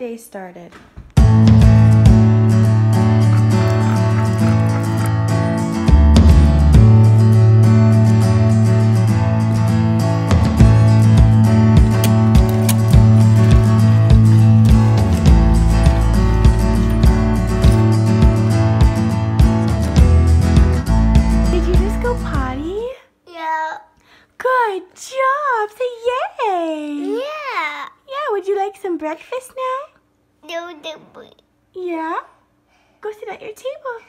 day started. Did you just go potty? Yeah. Good job! Say yay! Yeah. Would you like some breakfast now? No, no, Yeah? Go sit at your table.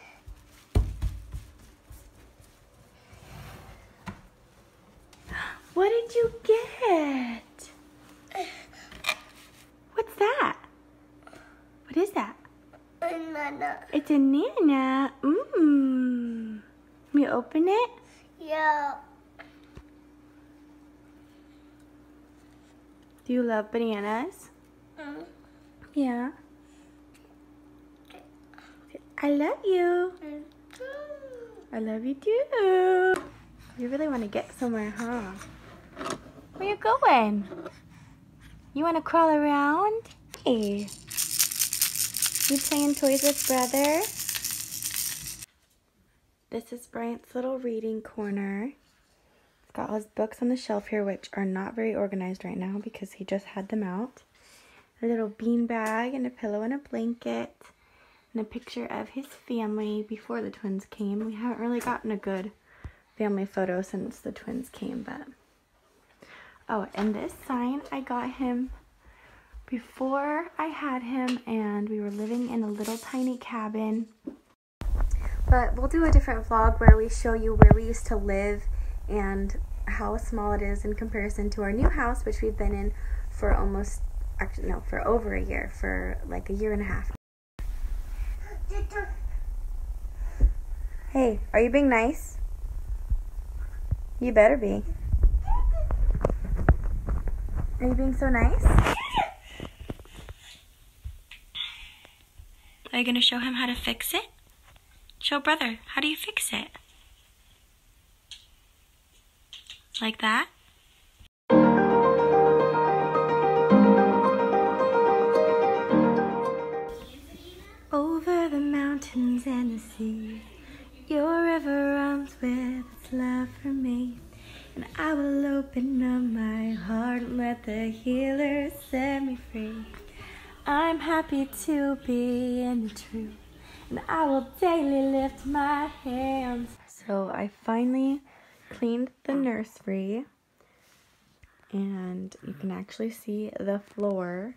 What did you get? What's that? What is that? banana. It's a nana. Mmm. Let me open it. Yeah. Do you love bananas? Mm. Yeah. I love you. Mm. I love you too. You really want to get somewhere, huh? Where you going? You want to crawl around? Hey. You playing toys with brother? This is Bryant's little reading corner. Got his books on the shelf here, which are not very organized right now because he just had them out. A little bean bag and a pillow and a blanket and a picture of his family before the twins came. We haven't really gotten a good family photo since the twins came, but oh, and this sign I got him before I had him, and we were living in a little tiny cabin. But we'll do a different vlog where we show you where we used to live and how small it is in comparison to our new house, which we've been in for almost, actually, no, for over a year, for like a year and a half. Hey, are you being nice? You better be. Are you being so nice? Are you going to show him how to fix it? Show brother, how do you fix it? Like that? Over the mountains and the sea, your river runs with its love for me. And I will open up my heart and let the healer set me free. I'm happy to be in the truth, and I will daily lift my hands. So I finally cleaned the nursery, and you can actually see the floor.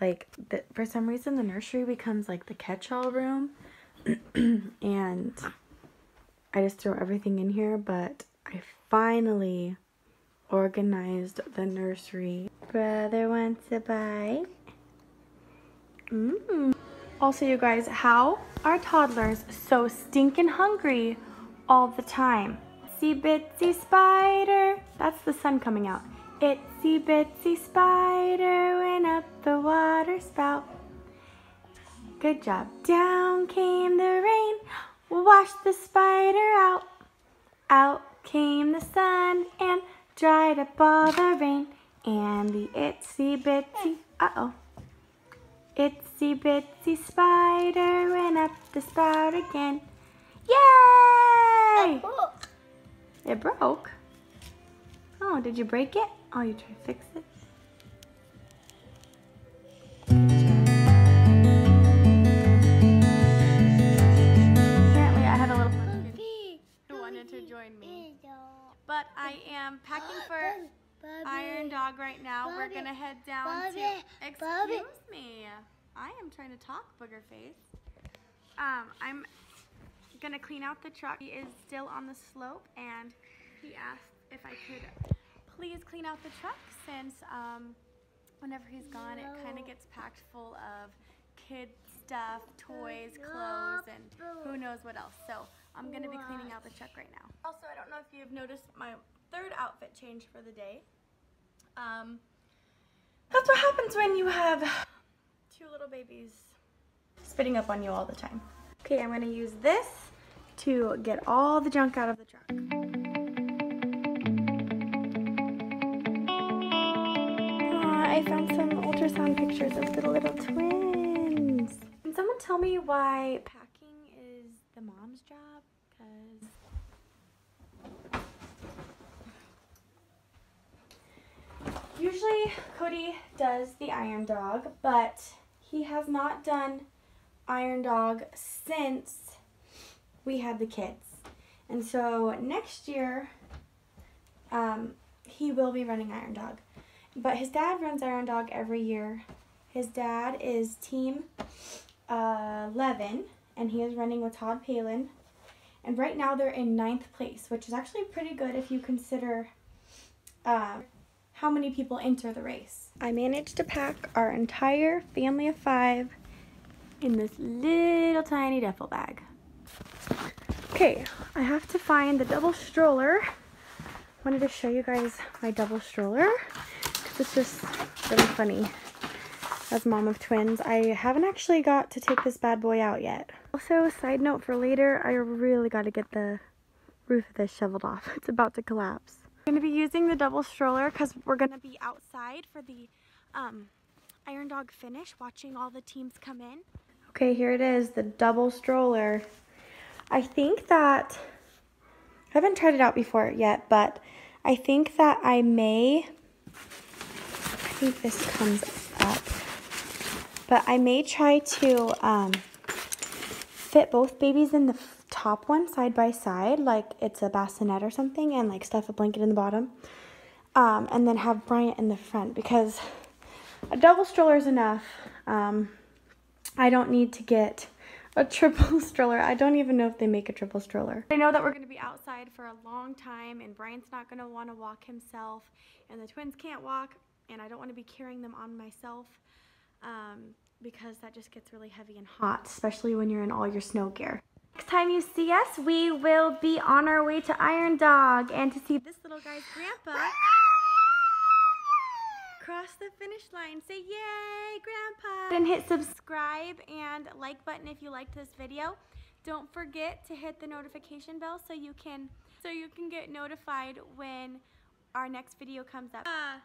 Like the, for some reason the nursery becomes like the catch-all room. And I just throw everything in here but I finally organized the nursery. Brother wants a bite? Mm. also you guys how are toddlers so stinking hungry all the time itsy bitsy spider that's the sun coming out Itsy bitsy spider went up the water spout. Good job. Down came the rain, washed the spider out. Out came the sun and dried up all the rain. And the itsy bitsy, uh-oh. Itsy bitsy spider went up the spout again. Yay! It broke. Oh, did you break it? Oh, you try to fix it? Apparently I had a little pumpkin who wanted to join me. But I am packing for Iron Dog right now. We're gonna head down Bobby, to... Excuse me. I am trying to talk, Booger Face. Um, I'm gonna clean out the truck. He is still on the slope and he asked if I could please clean out the truck since um, whenever he's gone it kind of gets packed full of kid stuff, toys, clothes, and who knows what else. So I'm gonna be cleaning out the truck right now. Also, I don't know if you've noticed my third outfit change for the day. Um, that's what happens when you have two little babies spitting up on you all the time. Okay, I'm gonna use this to get all the junk out of the truck. I found some ultrasound pictures of the little twins. Can someone tell me why packing is the mom's job? Because usually Cody does the iron dog, but he has not done iron dog since we had the kids. And so next year, um, he will be running Iron Dog. But his dad runs Iron Dog every year. His dad is team uh, 11, and he is running with Todd Palin. And right now they're in ninth place, which is actually pretty good if you consider uh, how many people enter the race. I managed to pack our entire family of five in this little tiny duffel bag. Okay, I have to find the double stroller. Wanted to show you guys my double stroller it's just really funny. As mom of twins, I haven't actually got to take this bad boy out yet. Also, side note for later, I really got to get the roof of this shoveled off. It's about to collapse. I'm going to be using the double stroller because we're going to be outside for the um, Iron Dog finish, watching all the teams come in. Okay, here it is, the double stroller. I think that, I haven't tried it out before yet, but I think that I may, I think this comes up, but I may try to um, fit both babies in the top one side by side, like it's a bassinet or something, and like stuff a blanket in the bottom, um, and then have Bryant in the front because a double stroller is enough. Um, I don't need to get a triple stroller. I don't even know if they make a triple stroller. I know that we're going to be outside for a long time and Bryant's not going to want to walk himself and the twins can't walk and I don't want to be carrying them on myself um, because that just gets really heavy and hot, especially when you're in all your snow gear. Next time you see us, we will be on our way to Iron Dog and to see this little guy's grandpa cross the finish line. Say yay, Grandpa! Then hit subscribe and like button if you liked this video. Don't forget to hit the notification bell so you can so you can get notified when our next video comes up. Uh,